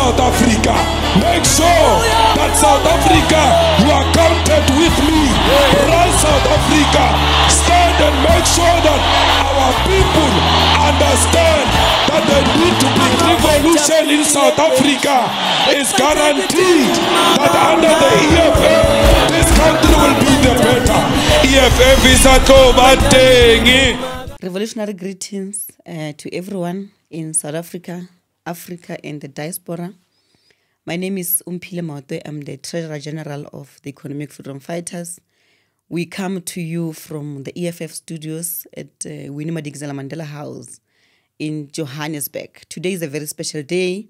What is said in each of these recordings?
South Africa. Make sure that South Africa, you are counted with me. Run South Africa. Stand and make sure that our people understand that the need to bring revolution in South Africa is guaranteed that under the EFF, this country will be the better. EFF is a. Revolutionary greetings uh, to everyone in South Africa, Africa, and the diaspora. My name is Omphile Maotwe. I'm the Treasurer General of the Economic Freedom Fighters. We come to you from the EFF studios at uh, Winnie Madikizela Mandela House in Johannesburg. Today is a very special day.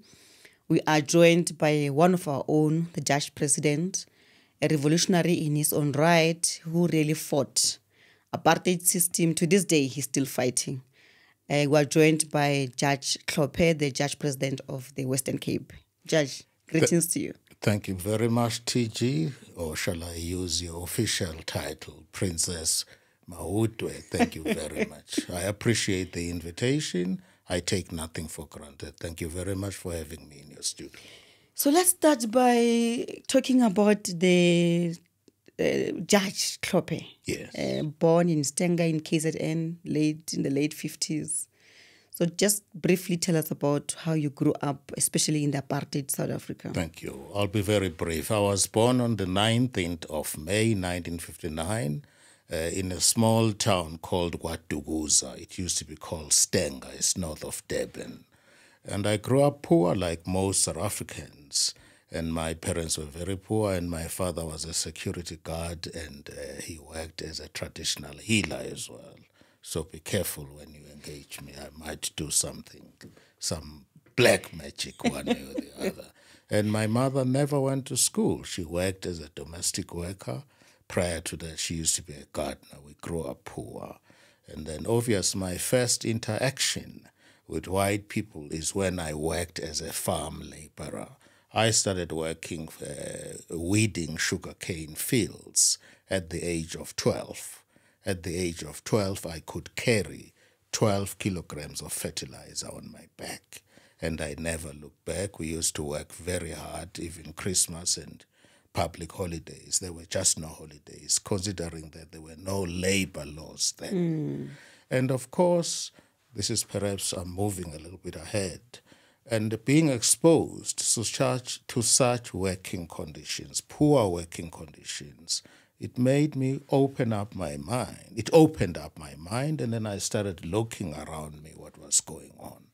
We are joined by one of our own, the Judge President, a revolutionary in his own right who really fought apartheid system. To this day, he's still fighting. Uh, we are joined by Judge Hlophe, the Judge President of the Western Cape. Judge, greetings to you. Thank you very much, TG, or shall I use your official title, Princess Maotwe? Thank you very much. I appreciate the invitation. I take nothing for granted. Thank you very much for having me in your studio. So let's start by talking about the uh, Judge Hlophe. Yes. Uh, born in Stanger in KZN, late in the late 50s. So just briefly tell us about how you grew up, especially in the apartheid South Africa. Thank you. I'll be very brief. I was born on the 19th of May 1959 uh, in a small town called KwaDukuza. It used to be called Stanger. It's north of Durban. And I grew up poor like most South Africans. And my parents were very poor, and my father was a security guard, and uh, he worked as a traditional healer as well. So be careful when you engage me. I might do something, some black magic one way or the other. And my mother never went to school. She worked as a domestic worker. Prior to that, she used to be a gardener. We grew up poor. And then, obvious, my first interaction with white people is when I worked as a farm laborer. I started working uh, weeding sugarcane fields at the age of 12. At the age of 12, I could carry 12 kilograms of fertilizer on my back. And I never looked back. We used to work very hard, even Christmas and public holidays. There were just no holidays, considering that there were no labor laws then. And of course, this is perhaps I'm moving a little bit ahead. And being exposed to such, to such working conditions, poor working conditions, it made me open up my mind. It opened up my mind, and then I started looking around me what was going on.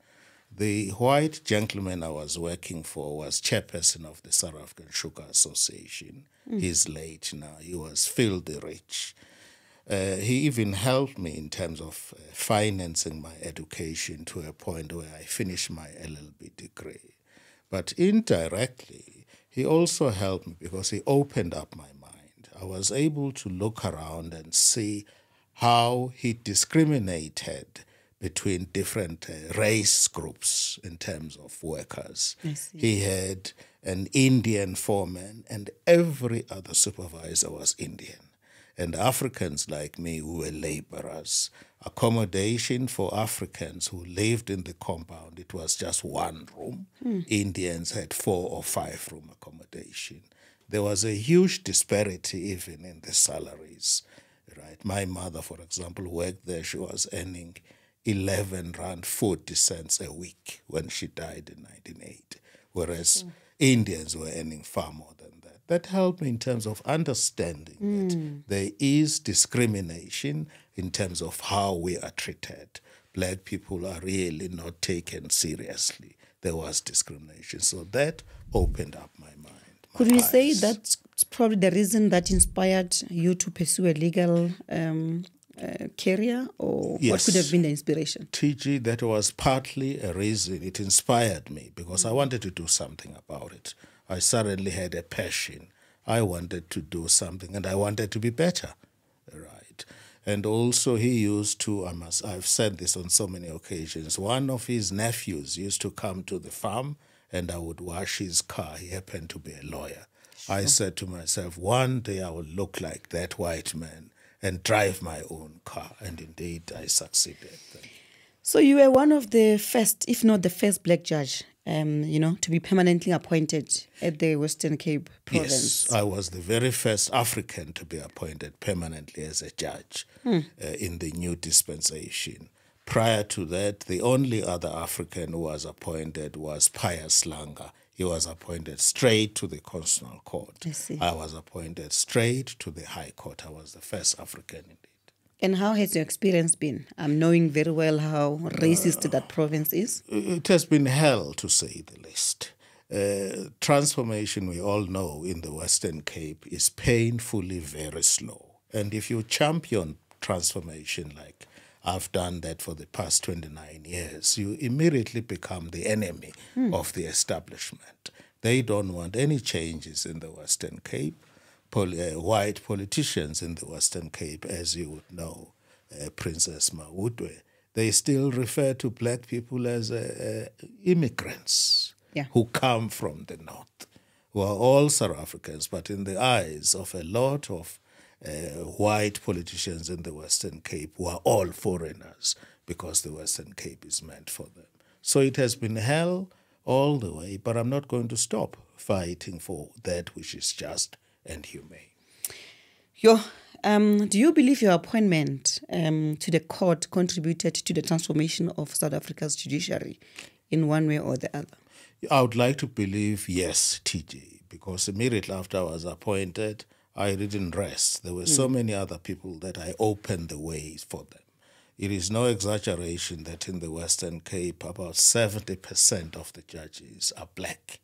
The white gentleman I was working for was chairperson of the South African Sugar Association. Mm. He's late now. He was filthy rich. Uh, he even helped me in terms of uh, financing my education to a point where I finished my LLB degree. But indirectly, he also helped me because he opened up my mind. I was able to look around and see how he discriminated between different uh, race groups in terms of workers. He had an Indian foreman, and every other supervisor was Indian and Africans like me who were laborers. Accommodation for Africans who lived in the compound, it was just one room. Hmm. Indians had four or five room accommodation. There was a huge disparity even in the salaries. Right. My mother, for example, worked there. She was earning 11 rand 40 cents a week when she died in 1980, whereas hmm. Indians were earning far more that. Helped me in terms of understanding that there is discrimination in terms of how we are treated. Black people are really not taken seriously. There was discrimination. So that opened up my mind. my Could we say that's probably the reason that inspired you to pursue a legal um, uh, career, or what could have been the inspiration? TG, that was partly a reason it inspired me because I wanted to do something about it. I suddenly had a passion. I wanted to do something and I wanted to be better. Right. And also he used to, I must I've said this on so many occasions. One of his nephews used to come to the farm and I would wash his car. He happened to be a lawyer. I said to myself, one day I will look like that white man and drive my own car. And indeed, I succeeded. So you were one of the first, if not the first black judge um, you know, to be permanently appointed at the Western Cape province. Yes, I was the very first African to be appointed permanently as a judge uh, in the new dispensation. Prior to that, the only other African who was appointed was Pius Langa. He was appointed straight to the Constitutional Court. I. I was appointed straight to the High Court. I was the first African indeed. And how has your experience been? I'm knowing very well how racist that province is. It has been hell, to say the least. Uh, transformation, we all know, in the Western Cape is painfully very slow. And if you champion transformation, like I've done that for the past 29 years, you immediately become the enemy of the establishment. They don't want any changes in the Western Cape. Pol- uh, white politicians in the Western Cape, as you would know, uh, Princess Maotwe, they still refer to black people as uh, uh, immigrants Yeah. who come from the north, who are all South Africans, but in the eyes of a lot of uh, white politicians in the Western Cape, who are all foreigners because the Western Cape is meant for them. So it has been hell all the way, but I'm not going to stop fighting for that which is just and humane. Yo, um, do you believe your appointment um, to the court contributed to the transformation of South Africa's judiciary in one way or the other? I would like to believe yes, TJ, because immediately after I was appointed, I didn't rest. There were so many other people that I opened the way for them. It is no exaggeration that in the Western Cape, about 70% of the judges are black,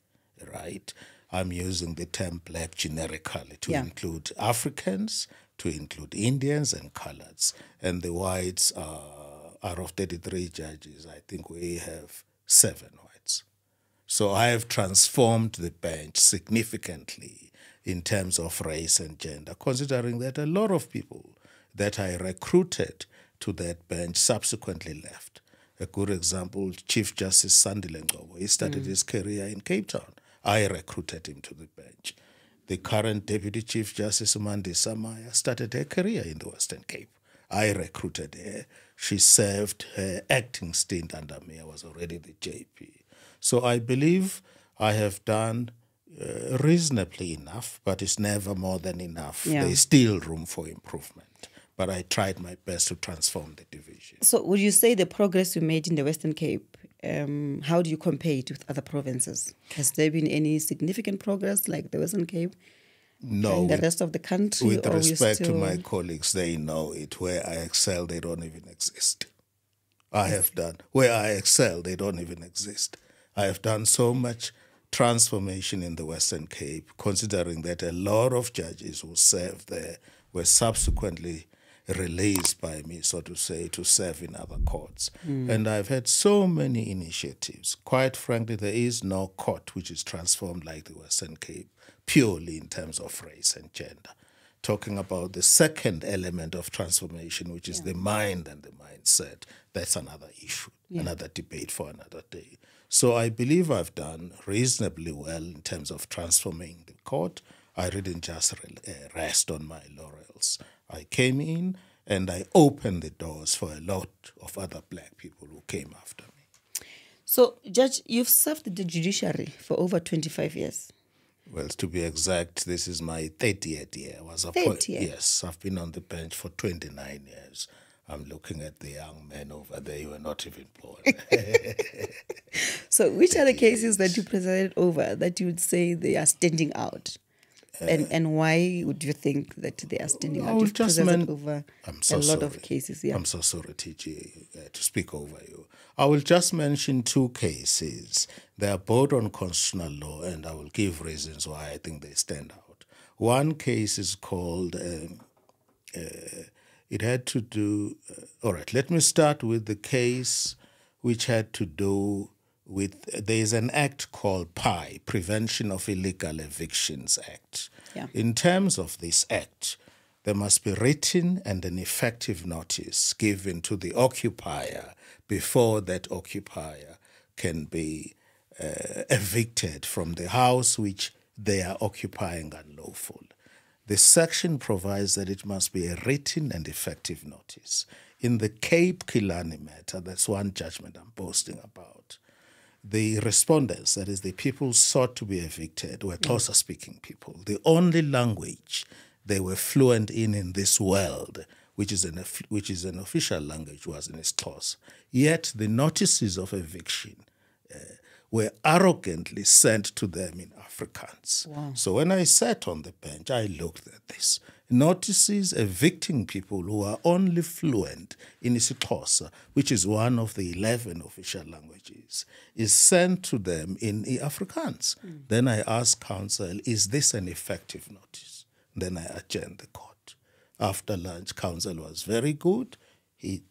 right? I'm using the term black generically to Yeah. include Africans, to include Indians and coloreds. And the whites are, out of 33 judges, I think we have seven whites. So I have transformed the bench significantly in terms of race and gender, considering that a lot of people that I recruited to that bench subsequently left. A good example, Chief Justice Sandile Ngcobo, he started mm. his career in Cape Town. I recruited him to the bench. The current Deputy Chief Justice Mandisa Samaya started her career in the Western Cape. I recruited her. She served her acting stint under me. I was already the JP. So I believe I have done uh, reasonably enough, but it's never more than enough. Yeah. There's still room for improvement. But I tried my best to transform the division. So, would you say the progress you made in the Western Cape? Um, how do you compare it with other provinces? Has there been any significant progress, like the Western Cape, No, and the rest of the country? with respect to my colleagues, they know it. Where I excel, they don't even exist. I have done where I excel, they don't even exist. I have done so much transformation in the Western Cape, considering that a lot of judges who served there were subsequently released by me, so to say, to serve in other courts. And I've had so many initiatives. Quite frankly, there is no court which is transformed like the Western Cape, purely in terms of race and gender. Talking about the second element of transformation, which is the mind and the mindset, that's another issue, another debate for another day. So I believe I've done reasonably well in terms of transforming the court. I didn't just uh, rest on my laurels. I came in and I opened the doors for a lot of other black people who came after me. So, Judge, you've served the judiciary for over 25 years. Well, to be exact, this is my 30th year. I was 30th? appointed. Yes, I've been on the bench for 29 years. I'm looking at the young men over there. You were not even born. So, which are the cases that you presided over that you would say they are standing out? And and why would you think that they are standing I out? You've just men- over I'm so a lot sorry. of cases. Yeah. I'm so sorry, TG, uh, to speak over you. I will just mention two cases. They are both on constitutional law, and I will give reasons why I think they stand out. One case is called, um, uh, it had to do, uh, all right, let me start with the case which had to do with, there is an act called PI, Prevention of Illegal Evictions Act. Yeah. In terms of this act, there must be written and an effective notice given to the occupier before that occupier can be uh, evicted from the house which they are occupying unlawful. The section provides that it must be a written and effective notice. In the Cape Killarney matter, that's one judgment I'm boasting about. The respondents, that is, the people sought to be evicted, were Xhosa speaking people. The only language they were fluent in in this world, which is an, which is an official language, was in Xhosa. Yet the notices of eviction uh, were arrogantly sent to them in Afrikaans. So when I sat on the bench, I looked at this. Notices evicting people who are only fluent in isiXhosa, which is one of the 11 official languages, is sent to them in Afrikaans. Hmm. Then I asked counsel, is this an effective notice? Then I adjourned the court. After lunch, counsel was very good. He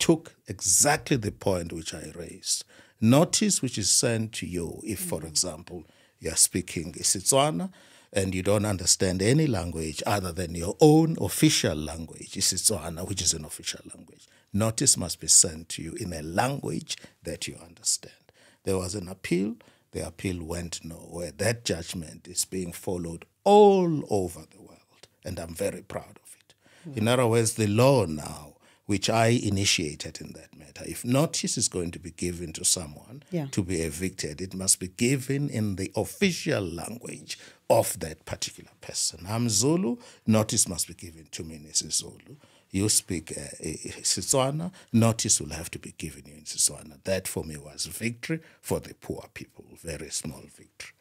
took exactly the point which I raised. Notice which is sent to you if, for hmm. example, you are speaking isiTswana and you don't understand any language other than your own official language, isiTswana, which is an official language. Notice must be sent to you in a language that you understand. There was an appeal. The appeal went nowhere. That judgment is being followed all over the world, and I'm very proud of it. Hmm. In other words, the law now, which I initiated in that matter, if notice is going to be given to someone Yeah. to be evicted, it must be given in the official language of that particular person. I'm Zulu, notice must be given to me in isiZulu. You speak uh, Setswana, notice will have to be given you in Setswana. That for me was a victory for the poor people, very small victory.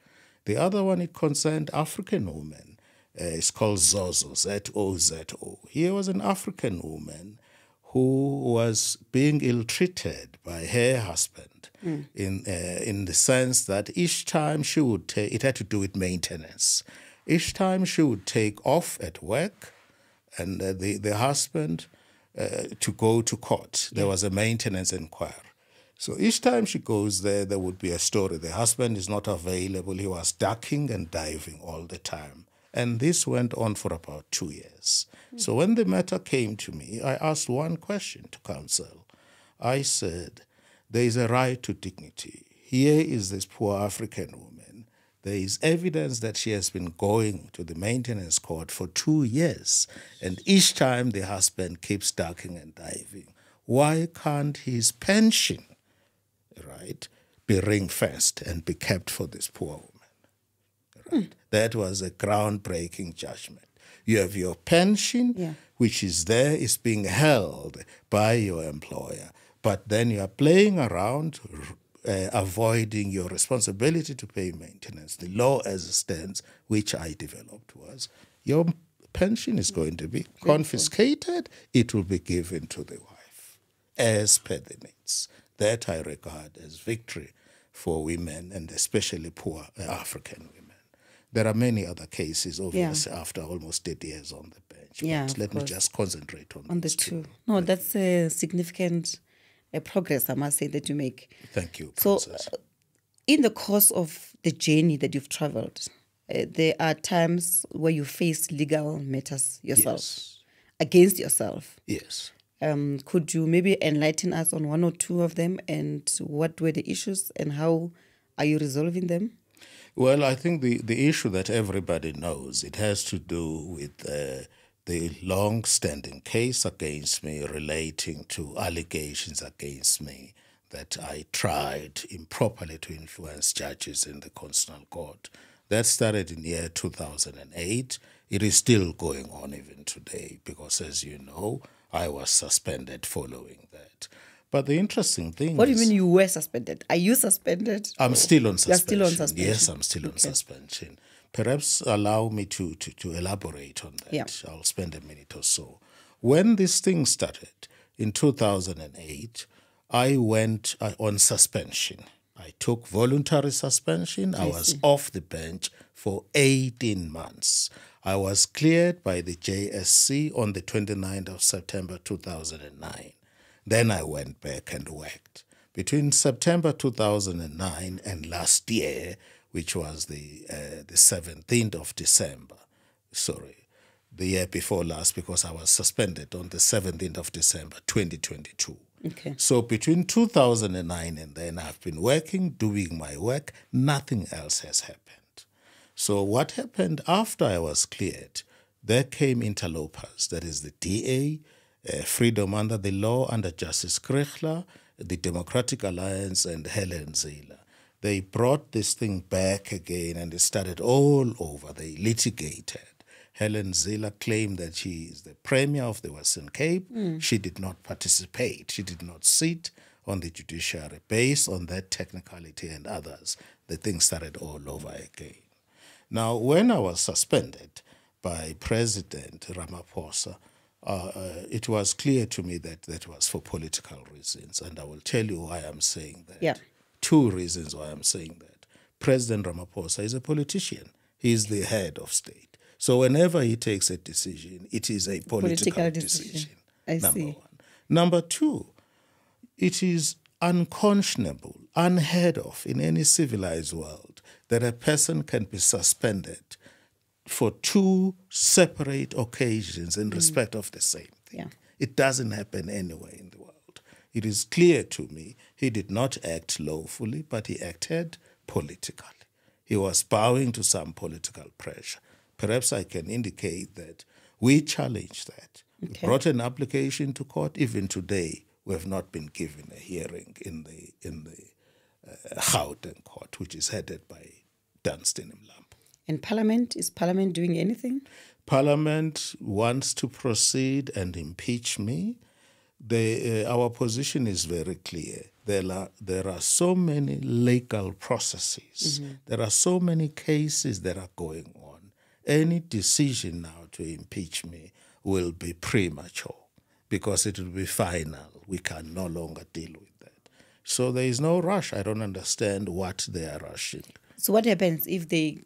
The other one, it concerned African women. Uh, it's called Zozo, Z-O-Z-O. Here was an African woman who was being ill-treated by her husband in, uh, in the sense that each time she would take, it had to do with maintenance. Each time she would take off at work and uh, the, the husband uh, to go to court, there was a maintenance inquiry. So each time she goes there, there would be a story. The husband is not available. He was ducking and diving all the time. And this went on for about two years. So when the matter came to me, I asked one question to counsel. I said, There is a right to dignity. Here is this poor African woman. There is evidence that she has been going to the maintenance court for two years, and each time the husband keeps ducking and diving. Why can't his pension, right, be ring fenced and be kept for this poor woman? Right? Hmm. That was a groundbreaking judgment. You have your pension, Yeah. which is there, is being held by your employer, but then you are playing around, uh, avoiding your responsibility to pay maintenance. The law as it stands, which I developed, was your pension is going to be confiscated, it will be given to the wife as per the needs. That I regard as victory for women and especially poor uh, African women. There are many other cases, obviously, after almost 30 years on the bench. Yeah, let me just concentrate on, on the these two. No, that's a significant uh, progress, I must say, that you make. Thank you, So, Princess. uh, in the course of the journey that you've traveled, uh, there are times where you face legal matters yourself, Yes. against yourself. yes. Um, could you maybe enlighten us on one or two of them and what were the issues and how are you resolving them? Well, I think the, the issue that everybody knows, it has to do with uh, the long standing case against me relating to allegations against me that I tried improperly to influence judges in the Constitutional Court. That started in the year 2008. It is still going on even today because, as you know, I was suspended following that. But the interesting thing What do you mean you were suspended? Are you suspended? I'm still on suspension. You're still on suspension. Yes, I'm still on suspension. Perhaps allow me to, to, to elaborate on that. Yeah. I'll spend a minute or so. When this thing started in 2008, I went uh, on suspension. I took voluntary suspension. I, was off the bench for 18 months. I was cleared by the JSC on the 29th of September 2009. Then I went back and worked. Between September 2009 and last year, which was the uh, the 17th of December, sorry, the year before last, because I was suspended on the 17th of December 2022. Okay. So between 2009 and then, I've been working, doing my work. Nothing else has happened. So what happened after I was cleared? There came interlopers, that is the DA, uh, Freedom Under the Law under Justice Kriegler, the Democratic Alliance, and Helen Zille. They brought this thing back again and it started all over. They litigated. Helen Zille claimed that she is the Premier of the Western Cape. She did not participate. She did not sit on the judiciary based on that technicality and others. The thing started all over again. Now, when I was suspended by President Ramaphosa, uh, uh, it was clear to me that that was for political reasons, and I will tell you why I'm saying that. Yeah. Two reasons why I'm saying that. President Ramaphosa is a politician. He is the head of state. So whenever he takes a decision, it is a political, Political decision. decision. I number see. one. Number two, it is unconscionable, unheard of in any civilized world that a person can be suspended for two separate occasions in mm. respect of the same thing. Yeah. It doesn't happen anywhere in the world. It is clear to me he did not act lawfully, but he acted politically. He was bowing to some political pressure. Perhaps I can indicate that we challenged that. We brought an application to court. Even today, we have not been given a hearing in the in the uh, Gauteng court, which is headed by Dunstan Mlambo. And Parliament, is Parliament doing anything? Parliament wants to proceed and impeach me. They, uh, our position is very clear. There are, there are so many legal processes, there are so many cases that are going on. Any decision now to impeach me will be premature because it will be final. We can no longer deal with that. So there is no rush. I don't understand what they are rushing. So what happens if they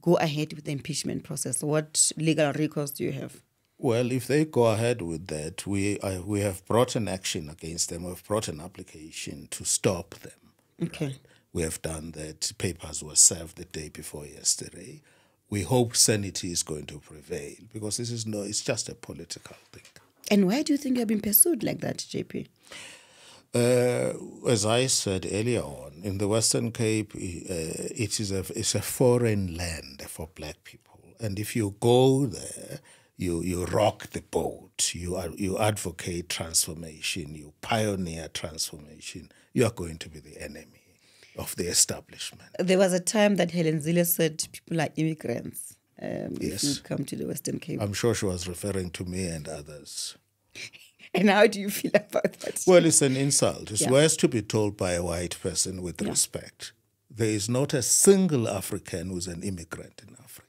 go ahead with the impeachment process? What legal recourse do you have? Well, if they go ahead with that, we uh, we have brought an action against them. We've brought an application to stop them. Okay. We have done that. Papers were served the day before yesterday. We hope sanity is going to prevail because this is no, it's just a political thing. And why do you think you're being pursued like that, JP? Uh, as I said earlier on, in the Western Cape, uh, it is a it's a foreign land for black people, and if you go there, you you rock the boat. You are, you advocate transformation. You pioneer transformation. You are going to be the enemy of the establishment. There was a time that Helen Zille said people are immigrants um, Yes. if you come to the Western Cape. I'm sure she was referring to me and others. and how do you feel about that? Well, it's an insult. It's Yeah. worse to be told by a white person with respect. There is not a single African who's an immigrant in Africa.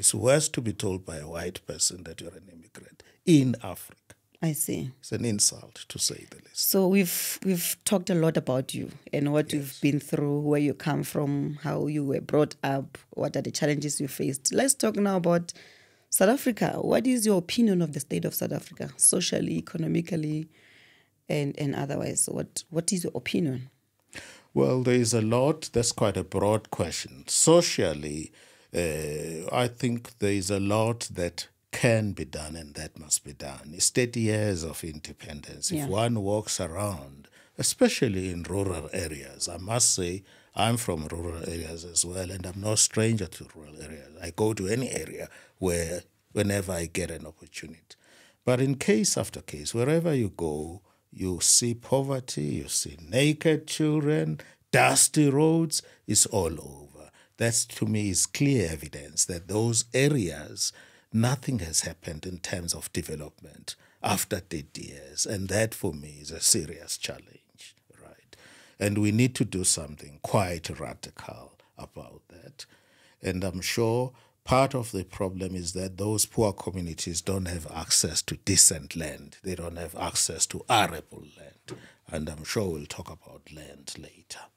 It's worse to be told by a white person that you're an immigrant in Africa. I see. It's an insult, to say the least. So we've we've talked a lot about you and what you've been through, where you come from, how you were brought up, what are the challenges you faced. Let's talk now about South Africa. What is your opinion of the state of South Africa, socially, economically, and and otherwise? What what is your opinion? Well, there is a lot. That's quite a broad question. Socially, uh, I think there is a lot that can be done and that must be done. It's 30 years of independence. Yeah. If one walks around, especially in rural areas, I must say, I'm from rural areas as well, and I'm no stranger to rural areas. I go to any area where, whenever I get an opportunity. But in case after case, wherever you go, you see poverty, you see naked children, dusty roads, it's all over. That's to me is clear evidence that those areas, nothing has happened in terms of development after 30 years. And that for me is a serious challenge, right? And we need to do something quite radical about that. And I'm sure part of the problem is that those poor communities don't have access to decent land. They don't have access to arable land. And I'm sure we'll talk about land later?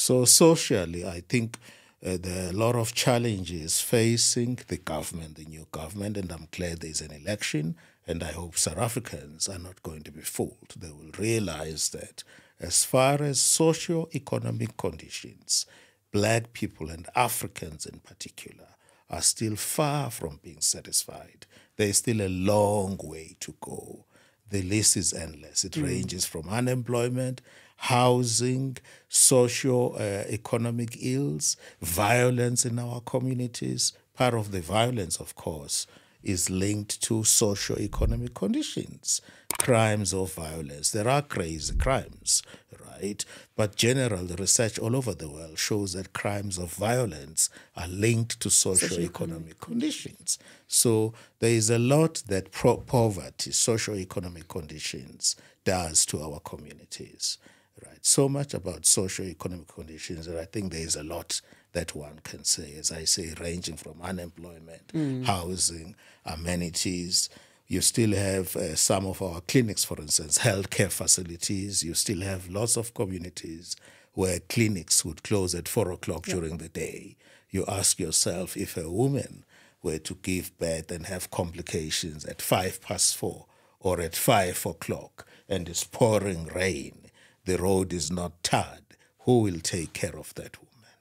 So, socially, I think uh, there are a lot of challenges facing the government, the new government, and I'm glad there's an election. And I hope South Africans are not going to be fooled. They will realize that as far as socio-economic conditions, black people and Africans in particular are still far from being satisfied. There is still a long way to go. The list is endless. It ranges from unemployment, housing, socio uh, economic ills, violence in our communities. Part of the violence, of course, is linked to socio-economic conditions, crimes of violence. There are crazy crimes, right? But general research all over the world shows that crimes of violence are linked to socio-economic conditions. So there is a lot that pro- poverty, socio-economic conditions, does to our communities. Right. So much about socio-economic conditions, and I think there is a lot that one can say, as I say, ranging from unemployment, housing, amenities. You still have uh, some of our clinics, for instance, healthcare facilities. You still have lots of communities where clinics would close at four o'clock during the day. You ask yourself if a woman were to give birth and have complications at five past four or at five o'clock and it's pouring rain, the road is not tarred, who will take care of that woman?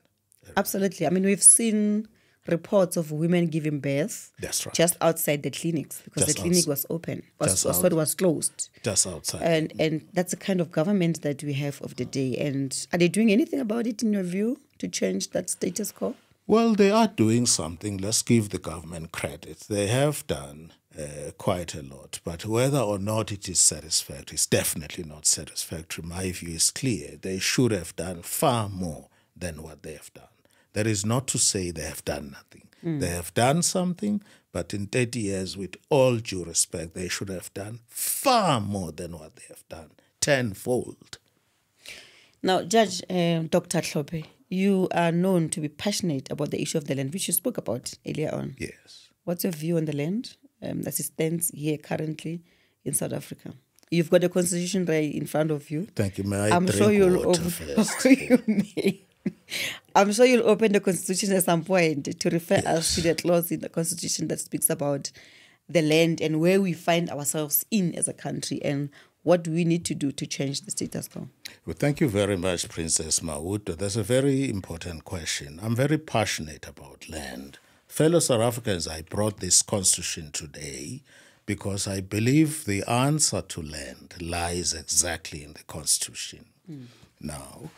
Absolutely. I mean, we've seen reports of women giving birth That's right. just outside the clinics because Just the clinic outs- was open, was, was, out- was closed. Just outside. And and that's the kind of government that we have of the day. And are they doing anything about it in your view to change that status quo? Well, they are doing something. Let's give the government credit. They have done uh, quite a lot, but whether or not it is satisfactory, it's definitely not satisfactory. My view is clear. They should have done far more than what they have done. That is not to say they have done nothing. They have done something, but in 30 years, with all due respect, they should have done far more than what they have done, tenfold. Now, Judge um, Dr. Hlophe, you are known to be passionate about the issue of the land, which you spoke about earlier on. Yes. What's your view on the land um, as it stands here currently in South Africa? You've got the constitution right in front of you. Thank you. May I I'm sure you'll open. you may. I'm sure you'll open the constitution at some point to refer us to the clause in the constitution that speaks about the land and where we find ourselves in as a country and what do we need to do to change the status quo. Well, thank you very much, Princess Maotwe. That's a very important question. I'm very passionate about land. Fellow South Africans, I brought this constitution today because I believe the answer to land lies exactly in the constitution. Now,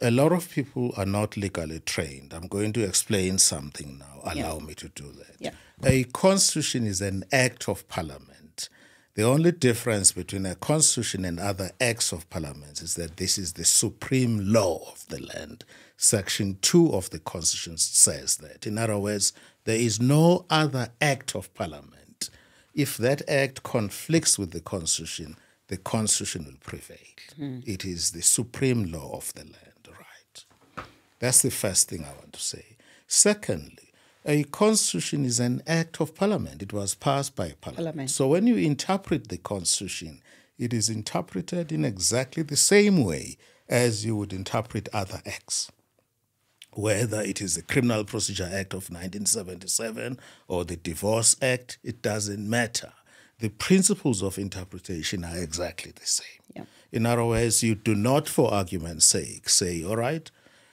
a lot of people are not legally trained. I'm going to explain something now. Allow me to do that. Yeah. A constitution is an act of parliament. The only difference between a constitution and other acts of parliament is that this is the supreme law of the land. Section 2 of the constitution says that. In other words, there is no other act of parliament. If that act conflicts with the constitution, the constitution will prevail. Hmm. It is the supreme law of the land, right? That's the first thing I want to say. Secondly, a constitution is an act of parliament. It was passed by parliament. Parliament. So when you interpret the constitution, it is interpreted in exactly the same way as you would interpret other acts. Whether it is the Criminal Procedure Act of 1977 or the Divorce Act, it doesn't matter. The principles of interpretation are exactly the same. Yeah. In other words, you do not, for argument's sake, say, all right,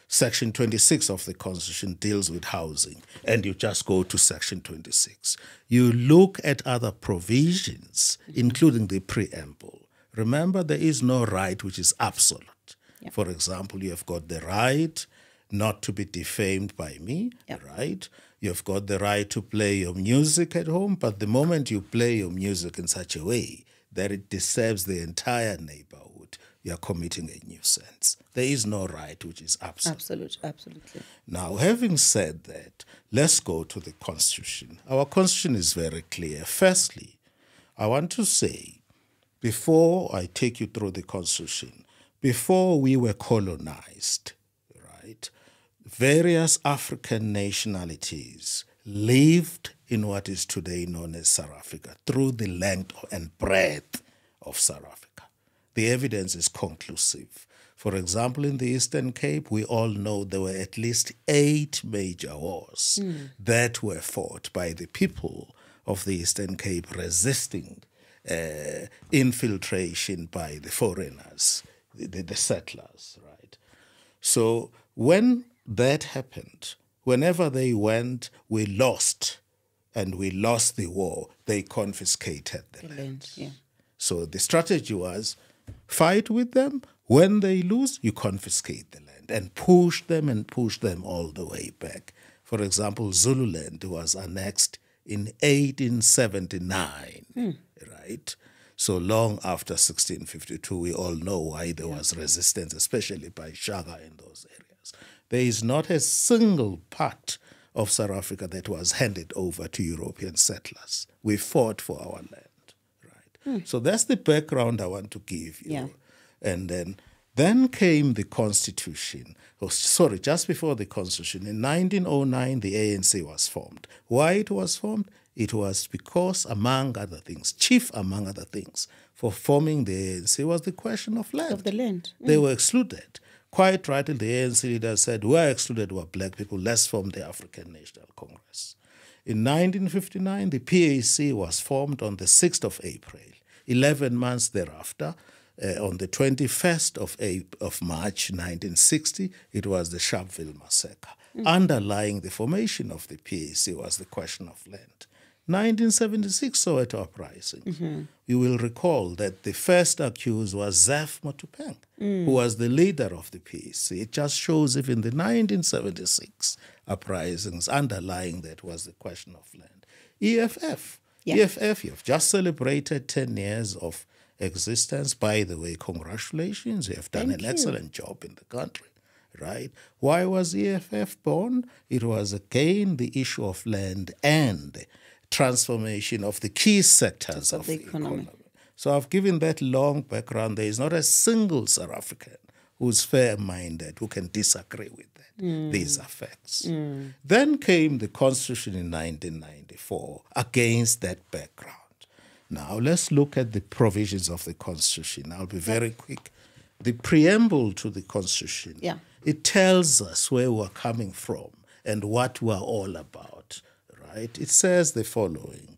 Section 26 of the Constitution deals with housing, and you just go to Section 26. You look at other provisions, including the preamble. Remember, there is no right which is absolute. For example, you have got the right not to be defamed by me, Yeah. right? You've got the right to play your music at home, but the moment you play your music in such a way that it disturbs the entire neighborhood, you are committing a nuisance. There is no right which is absolute. Absolute, absolutely. Now, having said that, let's go to the Constitution. Our Constitution is very clear. Firstly, I want to say, before I take you through the Constitution, before we were colonized, various African nationalities lived in what is today known as South Africa through the length and breadth of South Africa. The evidence is conclusive. For example, in the Eastern Cape, we all know there were at least eight major wars that were fought by the people of the Eastern Cape resisting uh, infiltration by the foreigners, the, the, the settlers, right? So when that happened, whenever they went, we lost, and we lost the war. They confiscated the The land. yeah. So the strategy was fight with them. When they lose, you confiscate the land and push them and push them all the way back. For example, Zululand was annexed in 1879, hmm. right? So long after 1652, we all know why there was resistance, especially by Shaka in those areas. There is not a single part of South Africa that was handed over to European settlers. We fought for our land, right? Hmm. So that's the background I want to give you. Yeah. And then then came the constitution. Oh, sorry, just before the constitution. In 1909, the ANC was formed. Why it was formed? It was because, among other things, chief among other things, for forming the ANC was the question of land. Of the land. They mm. were excluded. Quite rightly, the ANC leader said, we are excluded were black people, less from the African National Congress. In 1959, the PAC was formed on the 6th of April. 11 months thereafter, uh, on the 21st of, April, of March 1960, it was the Sharpeville massacre. Underlying the formation of the PAC was the question of land. 1976 Soweto uprising. You will recall that the first accused was Zeph Mothopeng, who was the leader of the PAC. It just shows if in the 1976 uprisings, underlying that was the question of land. EFF. Yeah. EFF, you've just celebrated 10 years of existence. By the way, congratulations. You have done Thank an you. excellent job in the country, right? Why was EFF born? It was again the issue of land and transformation of the key sectors of, the the economy. economy. So I've given that long background. There is not a single South African who's fair minded who can disagree with that. Mm. These are facts. Mm. Then came the Constitution in 1994 against that background. Now let's look at the provisions of the Constitution. I'll be very quick. The preamble to the Constitution, Yeah. it tells us where we're coming from and what we're all about, right? It says the following.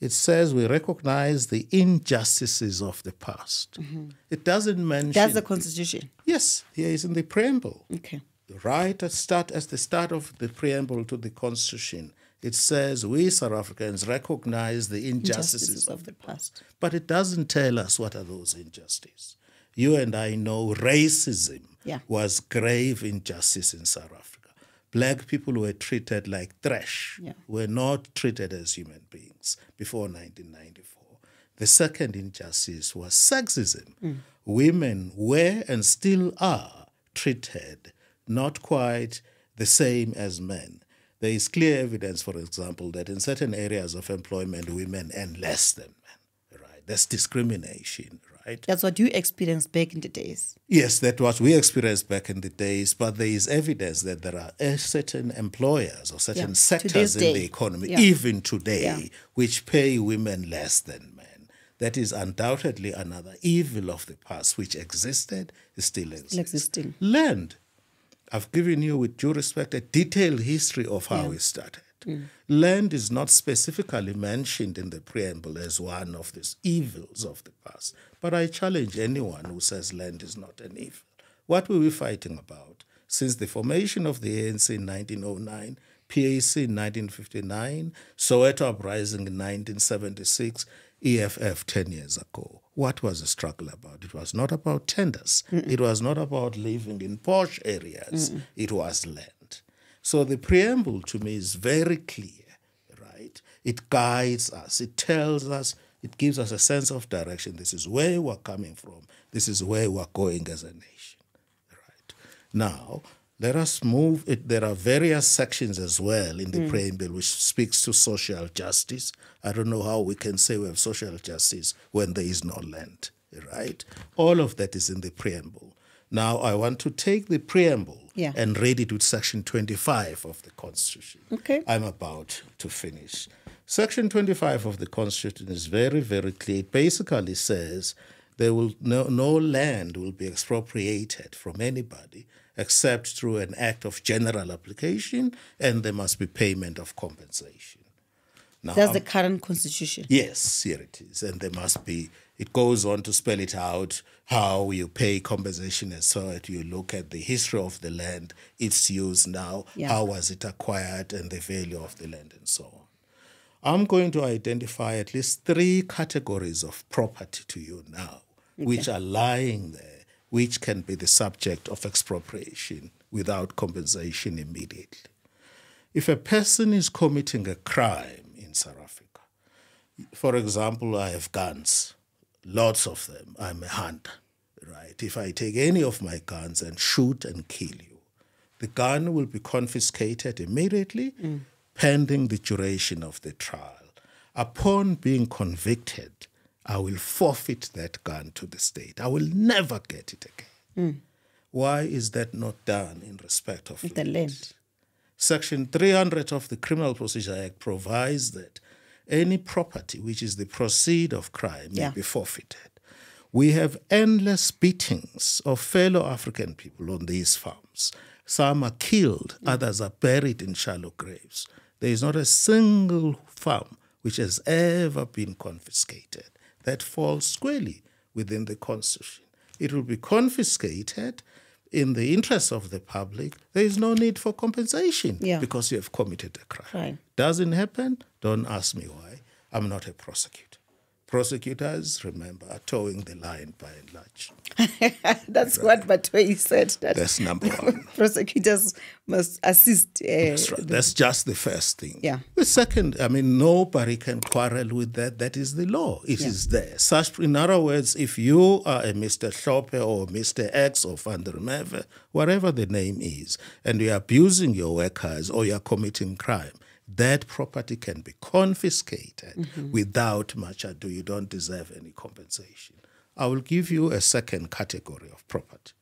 It says we recognize the injustices of the past. Mm-hmm. It doesn't mention That's the constitution. Yes, here is in the preamble. Okay. Right at start as the start of the preamble to the Constitution, it says we South Africans recognize the injustices, Injustices of of the past. but it doesn't tell us what are those injustices. You and I know racism Yeah. was grave injustice in South Africa. Black people were treated like trash, Yeah. were not treated as human beings before 1994. The second injustice was sexism. Mm. Women were and still are treated not quite the same as men. There is clear evidence, for example, that in certain areas of employment, women earn less than men. Right? That's discrimination, right? That's what you experienced back in the days. Yes, that was we experienced back in the days, but there is evidence that there are uh, certain employers or certain Yeah, sectors in the economy, Yeah. even today, Yeah. which pay women less than men. That is undoubtedly another evil of the past, which existed, still exists. existing. Land. I've given you, with due respect, a detailed history of how it started. Land is not specifically mentioned in the preamble as one of these evils of the past, but I challenge anyone who says land is not an evil. What were we fighting about? Since the formation of the ANC in 1909, PAC in 1959, Soweto Uprising in 1976, EFF 10 years ago. What was the struggle about? It was not about tenders. It was not about living in posh areas. It was land. So the preamble to me is very clear, right? It guides us, it tells us, it gives us a sense of direction. This is where we're coming from, this is where we're going as a nation. Right. Now, let us move. It, there are various sections as well in the hmm. preamble which speaks to social justice. I don't know how we can say we have social justice when there is no land, right? All of that is in the preamble. Now, I want to take the preamble Yeah. and read it with section 25 of the Constitution. Okay. I'm about to finish. Section 25 of the Constitution is very, very clear. It basically says there will no, no land will be expropriated from anybody except through an act of general application, and there must be payment of compensation. Now, That's the um, current constitution. Yes, here it is. And there must be, it goes on to spell it out how you pay compensation and so that you look at the history of the land, its use now, Yeah. how was it acquired, and the value of the land, and so on. I'm going to identify at least three categories of property to you now, which are lying there, which can be the subject of expropriation without compensation immediately. If a person is committing a crime in South Africa. For example, I have guns, lots of them. I'm a hunter, right? If I take any of my guns and shoot and kill you, the gun will be confiscated immediately, mm. Pending the duration of the trial. Upon being convicted, I will forfeit that gun to the state. I will never get it again. Hmm. Why is that not done in respect of The land. Section 300 of the Criminal Procedure Act provides that any property which is the proceed of crime may be forfeited. We have endless beatings of fellow African people on these farms. Some are killed, hmm. others are buried in shallow graves. There is not a single farm which has ever been confiscated. That falls squarely within the Constitution. It will be confiscated in the interest of the public. There is no need for compensation Yeah. because you have committed a crime. Crime. Doesn't happen? Don't ask me why. I'm not a prosecutor. Prosecutors, remember, are toeing the line by and large. That's what Batwe said. That That's number one. prosecutors must assist. Uh, That's right. That's just the first thing. Yeah. The second, I mean, nobody can quarrel with that. That is the law. It is there. Such, in other words, if you are a Mr. Shope or Mr. X or Van der Merwe, whatever the name is, and you're abusing your workers or you're committing crime, that property can be confiscated without much ado. You don't deserve any compensation. I will give you a second category of property.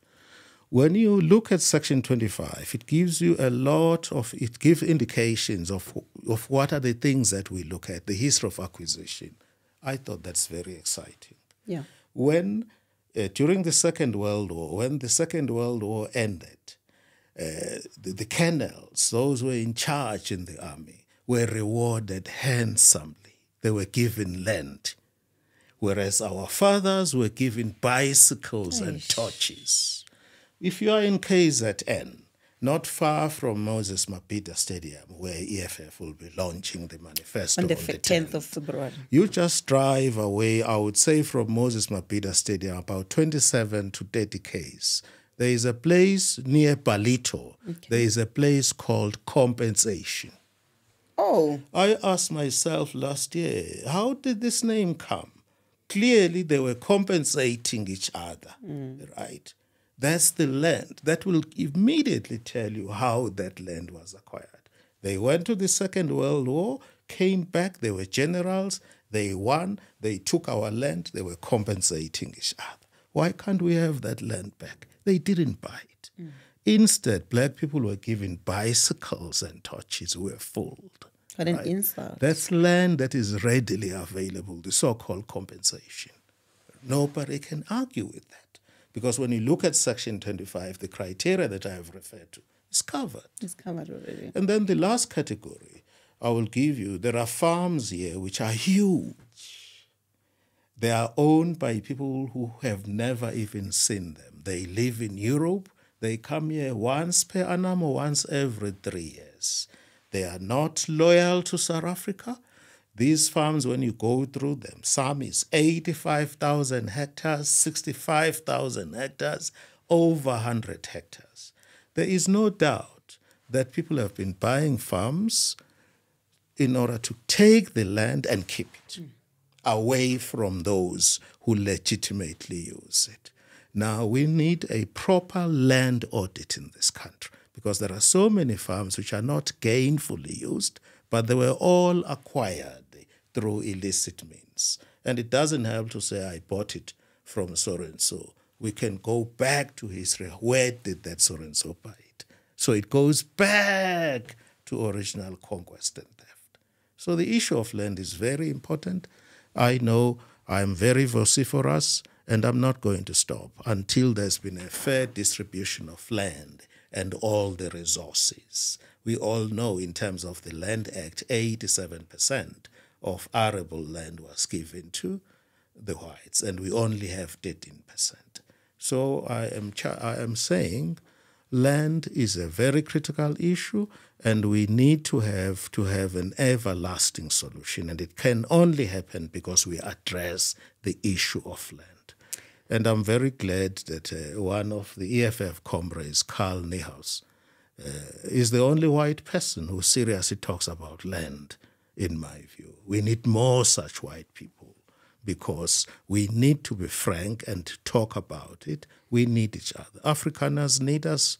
When you look at Section 25, it gives you a lot of, it gives indications of, of what are the things that we look at, the history of acquisition. I thought that's very exciting. yeah. When, uh, during the Second World War, when the Second World War ended, uh, the, the colonels, those who were in charge in the army, were rewarded handsomely. They were given land, whereas our fathers were given bicycles and torches. If you are in KZN, not far from Moses Mabhida Stadium, where EFF will be launching the manifesto On the on the 10th of February. you just drive away, I would say, from Moses Mabhida Stadium, about 27 to 30 Ks. There is a place near Ballito. There is a place called Compensation. Oh, I asked myself last year, how did this name come? Clearly, they were compensating each other, mm. right? That's the land. That will immediately tell you how that land was acquired. They went to the Second World War, came back, they were generals, they won, they took our land, they were compensating each other. Why can't we have that land back? They didn't buy it. Mm. Instead, black people were given bicycles and torches, were fooled. what an insult. That's land that is readily available, the so called compensation. Nobody can argue with that. Because when you look at Section 25, the criteria that I have referred to is covered. It's covered already. And then the last category I will give you there are farms here which are huge. They are owned by people who have never even seen them. They live in Europe. They come here once per annum or once every three years. They are not loyal to South Africa. These farms, when you go through them, some is 85,000 hectares, 65,000 hectares, over 100 hectares. There is no doubt that people have been buying farms in order to take the land and keep it hmm. away from those who legitimately use it. Now, we need a proper land audit in this country because there are so many farms which are not gainfully used, but they were all acquired through illicit means. And it doesn't help to say, I bought it from so and so. We can go back to history. Where did that so and so buy it? So it goes back to original conquest and theft. So the issue of land is very important. I know I'm very vociferous and I'm not going to stop until there's been a fair distribution of land and all the resources. We all know, in terms of the Land Act, 87% of arable land was given to the whites, and we only have 13%. So I am, I am saying land is a very critical issue and we need to have to have an everlasting solution and it can only happen because we address the issue of land and i'm very glad that uh, one of the eff comrades carl niehaus uh, is the only white person who seriously talks about land in my view. We need more such white people because we need to be frank and talk about it. We need each other. Afrikaners need us.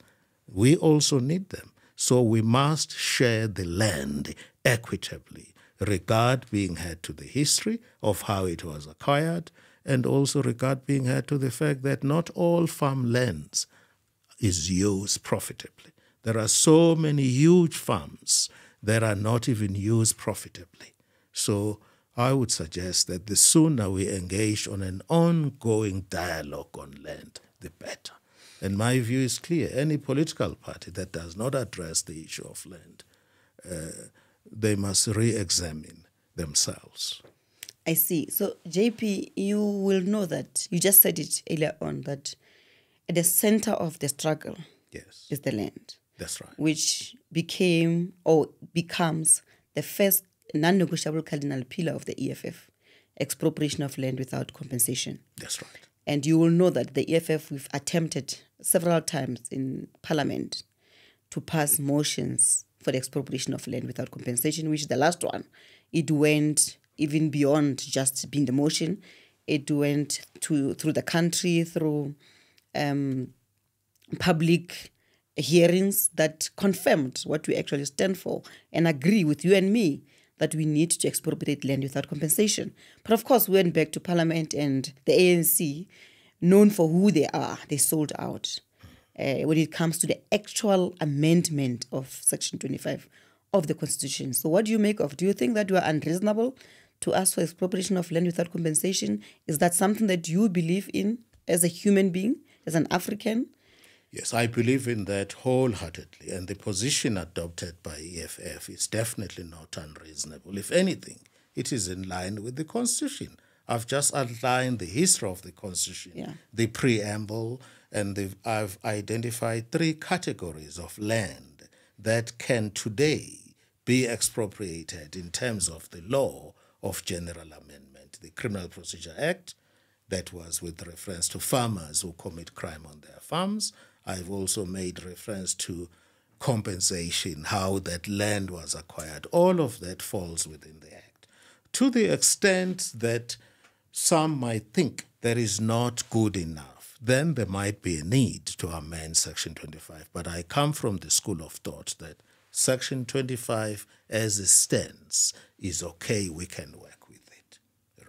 We also need them. So we must share the land equitably. Regard being had to the history of how it was acquired, and also regard being had to the fact that not all farmlands is used profitably. There are so many huge farms that are not even used profitably. So I would suggest that the sooner we engage on an ongoing dialogue on land, the better. And my view is clear any political party that does not address the issue of land, uh, they must re examine themselves. I see. So, JP, you will know that you just said it earlier on that at the center of the struggle Yes, is the land, that's right. which became or becomes the first non negotiable cardinal pillar of the EFF expropriation of land without compensation. That's right. And you will know that the EFF, we've attempted several times in Parliament to pass motions for the expropriation of land without compensation, which the last one, it went even beyond just being the motion. It went to through the country, through um, public hearings that confirmed what we actually stand for and agree with you and me that we need to expropriate land without compensation. But of course, we went back to Parliament and the ANC, known for who they are, they sold out uh, when it comes to the actual amendment of Section 25 of the Constitution. So, what do you make of? Do you think that you are unreasonable to ask for expropriation of land without compensation? Is that something that you believe in as a human being, as an African? Yes, I believe in that wholeheartedly, and the position adopted by EFF is definitely not unreasonable. If anything, it is in line with the Constitution. I've just outlined the history of the Constitution, Yeah. the preamble, and the, I've identified three categories of land that can today be expropriated in terms of the law of general amendment, the Criminal Procedure Act, that was with reference to farmers who commit crime on their farms. I've also made reference to compensation, how that land was acquired. All of that falls within the Act. To the extent that some might think that is not good enough, then there might be a need to amend Section 25. But I come from the school of thought that Section 25, as it stands, is okay, we can work with it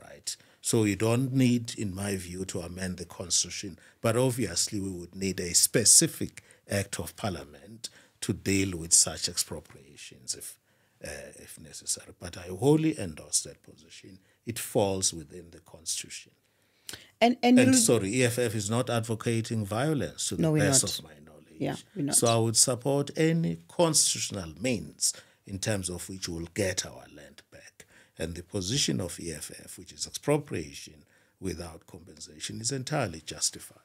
right? So you don't need, in my view, to amend the constitution, but obviously we would need a specific act of parliament to deal with such expropriations if, uh, if necessary. But I wholly endorse that position. It falls within the constitution. And and, And sorry, EFF is not advocating violence to the No, best of my knowledge. Yeah. So I would support any constitutional means in terms of which we will get our land back. And the position of EFF, which is expropriation without compensation, is entirely justified.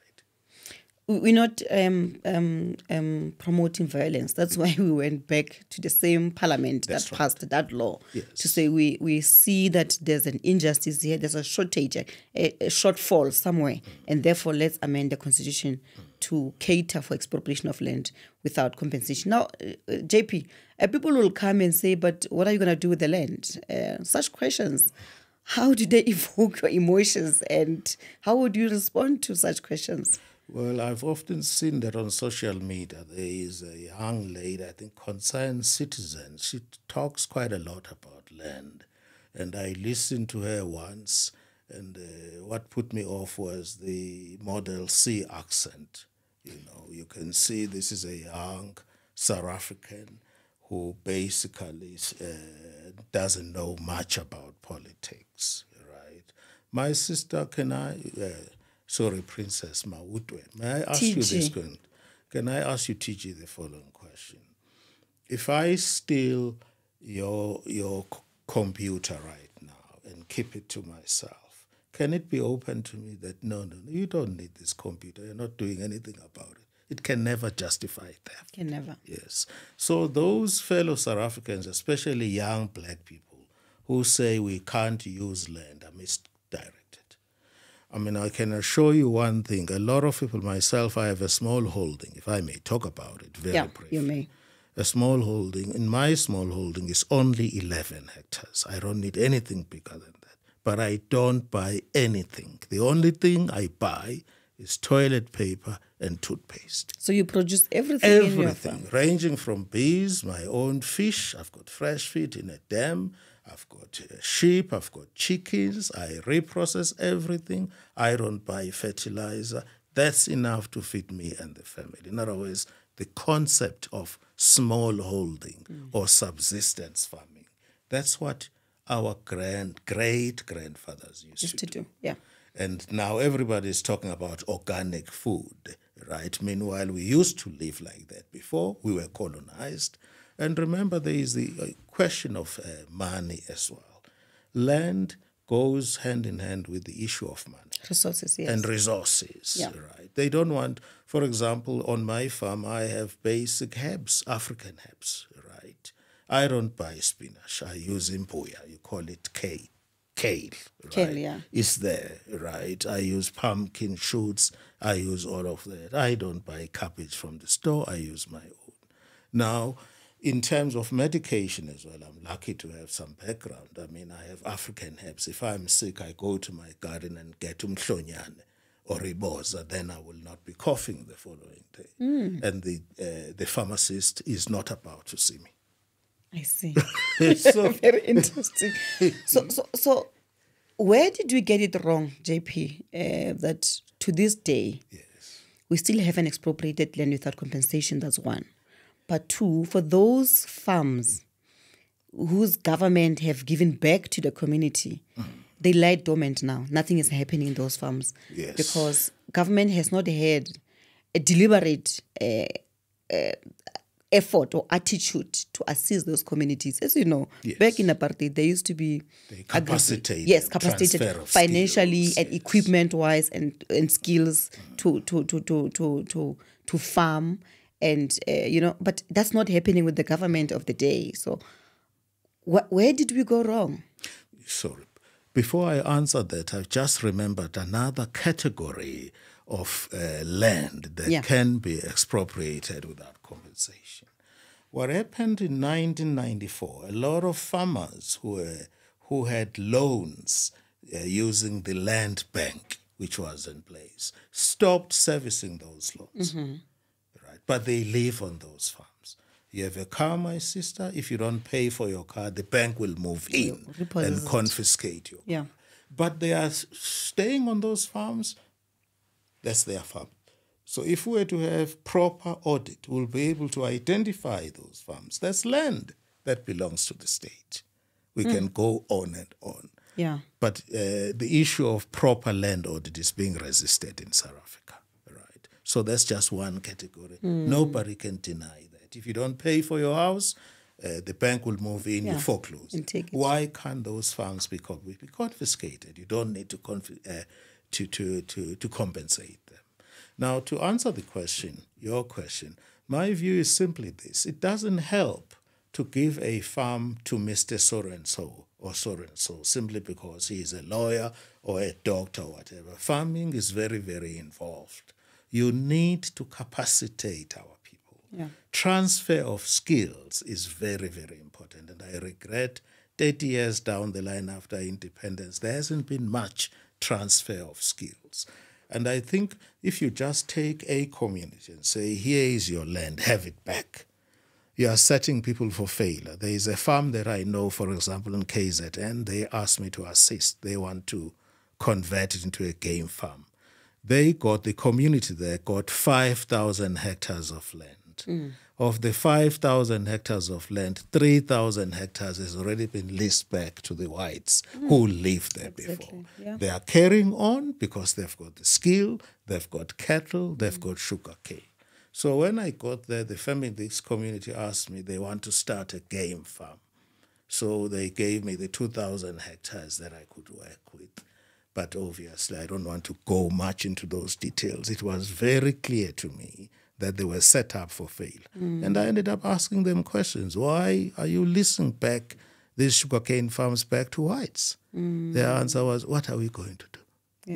we- we're not um, um, um, promoting violence. That's why we went back to the same parliament That's that right. passed that law Yes. to say we, we see that there's an injustice here, there's a shortage, a, a shortfall somewhere, and therefore let's amend the constitution to cater for expropriation of land without compensation. Now, uh, JP, uh, people will come and say, but what are you going to do with the land? Uh, such questions. How do they evoke your emotions, and how would you respond to such questions? Well, I've often seen that on social media. There is a young lady, I think, concerned citizen. She talks quite a lot about land. And I listened to her once, and uh, what put me off was the Model C accent. You know, you can see this is a young South African who basically uh, doesn't know much about politics, right? My sister, can I, uh, sorry, Princess Maotwe, may I ask you this TG. question? Can I ask you, TG, the following question? If I steal your, your computer right now and keep it to myself, can it be open to me that no, no, no, you don't need this computer, you're not doing anything about it? It can never justify theft. Can never. Yes. So those fellow South Africans, especially young black people, who say we can't use land are misdirected. I mean, I can assure you one thing. A lot of people, myself, I have a small holding, if I may talk about it very Yeah, briefly. you may. a small holding, in my small holding, is only 11 hectares. I don't need anything bigger than that. But I don't buy anything. The only thing I buy is toilet paper and toothpaste. So you produce everything, Everything, ranging from bees, my own fish. I've got fresh feed in a dam. I've got uh, sheep. I've got chickens. I reprocess everything. I don't buy fertilizer. That's enough to feed me and the family. In other words, the concept of small holding or subsistence farming. That's what our grand great grandfathers used Just to to do, yeah. and now everybody is talking about organic food, right? Meanwhile, we used to live like that before we were colonized. And remember, there is the uh, question of uh, money as well. Land goes hand in hand with the issue of money Resources, yes. and resources, Yeah. right? They don't want, for example, on my farm, I have basic herbs, African herbs? I don't buy spinach. I use imbuya. You call it kale. Kale, right? Kale, yeah. Is there, right? I use pumpkin shoots. I use all of that. I don't buy cabbage from the store. I use my own. Now, in terms of medication as well, I'm lucky to have some background. I mean, I have African herbs. If I'm sick, I go to my garden and get umhlonyane or iboza, then I will not be coughing the following day. And the, uh, the pharmacist is not about to see me. I see. So- Very interesting. So, so, so, where did we get it wrong, JP? Uh, that to this day, yes. we still haven't expropriated land without compensation. That's one. But two, for those farms whose government have given back to the community, they lie dormant now. Nothing is happening in those farms Yes. because government has not had a deliberate uh, uh, effort or attitude to assist those communities. As you know, back in apartheid, there used to be They capacitated, yes, capacitated financially skills, and yes. equipment wise and and skills to to to to to to, to farm and uh, you know, but that's not happening with the government of the day. So, wh- where did we go wrong? Sorry. Before I answer that, I've just remembered another category of uh, land that Yeah. can be expropriated without compensation. What happened in 1994, a lot of farmers who, were, who had loans uh, using the land bank, which was in place, stopped servicing those loans right? But they live on those farms. You have a car, my sister. If you don't pay for your car, the bank will move in and confiscate you. Yeah. But they are staying on those farms. That's their farm. So if we were to have proper audit, we'll be able to identify those farms. That's land that belongs to the state. We can go on and on. Yeah. But uh, the issue of proper land audit is being resisted in South Africa, right? So that's just one category. Nobody can deny that. If you don't pay for your house, uh, the bank will move in, Yeah, you foreclose. and take it. Why can't those farms be, be confiscated? You don't need to, conf- uh, to, to, to, to compensate them. Now, to answer the question, your question, my view is simply this it doesn't help to give a farm to Mr. So and so or so and so simply because he is a lawyer or a doctor or whatever. Farming is very, very involved. You need to capacitate our people. Yeah. Transfer of skills is very, very important. And I regret 30 years down the line after independence, there hasn't been much transfer of skills. And I think if you just take a community and say, here is your land, have it back, you are setting people for failure. There is a farm that I know, for example, in KZN, they asked me to assist. They want to convert it into a game farm. They got, the community there got 5,000 hectares of land. Mm. Of the 5,000 hectares of land, 3,000 hectares has already been leased back to the whites who mm. lived there before. yeah. They are carrying on because they've got the skill, they've got cattle, they've mm. got sugar cane. So when I got there, the family, this community asked me they want to start a game farm. So they gave me the 2,000 hectares that I could work with. But obviously, I don't want to go much into those details. It was very clear to me that they were set up for failure. And I ended up asking them questions. Why are you leasing back these sugarcane farms back to whites? Their answer was, What are we going to do?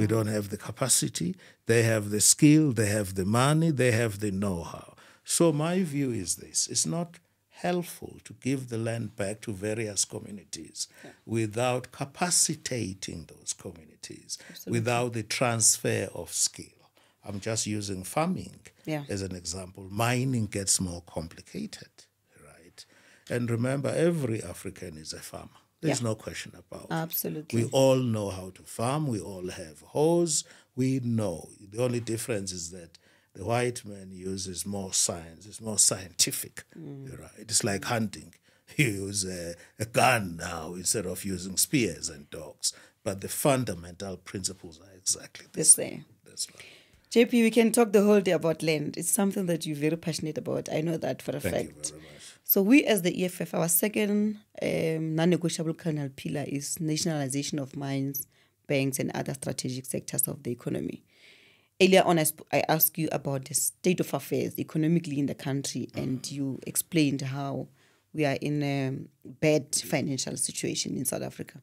We don't have the capacity. They have the skill, they have the money, they have the know how. So, my view is this it's not helpful to give the land back to various communities without capacitating those communities, without the transfer of skill. I'm just using farming Yeah. as an example. Mining gets more complicated, right? And remember, every African is a farmer. There's Yeah. no question about it. Absolutely. We all know how to farm. We all have hoes. We know. The only difference is that the white man uses more science. It's more scientific. Mm. Right? It's like hunting. You use a, a gun now instead of using spears and dogs. But the fundamental principles are exactly the The same. same. That's right. JP, we can talk the whole day about land. It's something that you're very passionate about. I know that for a Thank fact. So we, as the EFF, our second um, non-negotiable cardinal pillar is nationalization of mines, banks, and other strategic sectors of the economy. Earlier on, I, sp- I asked you about the state of affairs economically in the country, and you explained how we are in a bad financial situation in South Africa.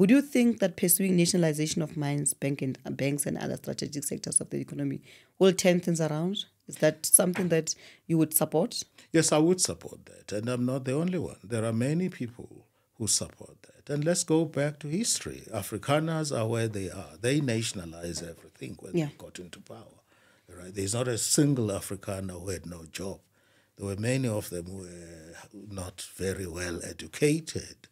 Would you think that pursuing nationalization of mines, bank and, uh, banks, and other strategic sectors of the economy will turn things around? Is that something that you would support? Yes, I would support that. And I'm not the only one. There are many people who support that. And let's go back to history. Afrikaners are where they are. They nationalize everything when Yeah. they got into power. Right? There's not a single Afrikaner who had no job. There were many of them who were not very well educated.